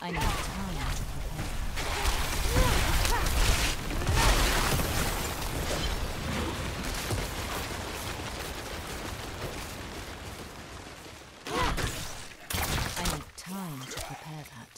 I need time to prepare. I need time to prepare that.